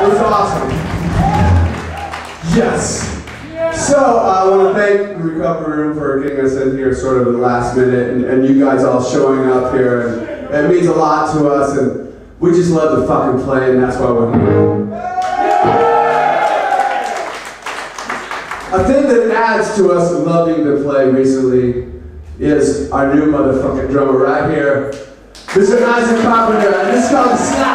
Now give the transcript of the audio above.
It was awesome. Yes. So uh, I want to thank the recovery room for getting us in here sort of at the last minute, and, and you guys all showing up here, and it means a lot to us, and we just love to fucking play, and that's why we're here. A thing that adds to us loving to play recently is our new motherfucking drummer right here, Mr. Isaac Carpenter, and this is called Snap.